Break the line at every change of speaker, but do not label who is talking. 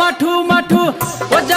মাঠু মাঠু ও যারা